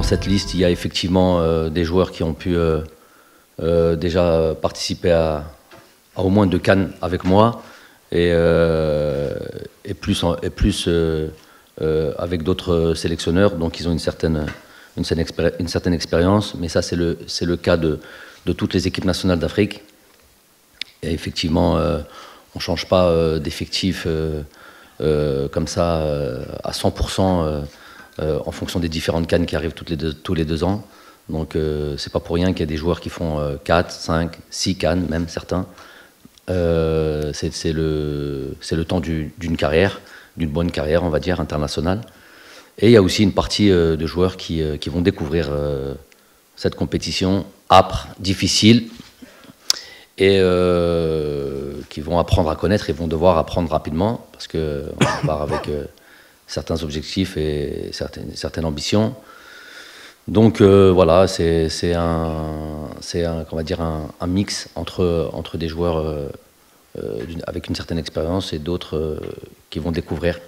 dans cette liste, il y a effectivement des joueurs qui ont pu déjà participer à, au moins deux cannes avec moi et, plus, avec d'autres sélectionneurs. Donc ils ont une certaine, une expérience, mais ça c'est le, le cas de, de toutes les équipes nationales d'Afrique. Et effectivement, on ne change pas d'effectif comme ça à 100% en fonction des différentes cannes qui arrivent toutes les tous les deux ans. Donc c'est pas pour rien qu'il y a des joueurs qui font 4, 5, 6 cannes, même certains. c'est le, le temps d'une carrière, d'une bonne carrière, on va dire, internationale. Et il y a aussi une partie de joueurs qui, qui vont découvrir cette compétition âpre, difficile, et euh, qui vont apprendre à connaître et vont devoir apprendre rapidement parce qu'on part avec euh, certains objectifs et certaines, ambitions. Donc euh, voilà, c'est un, un, mix entre, entre des joueurs avec une certaine expérience et d'autres qui vont découvrir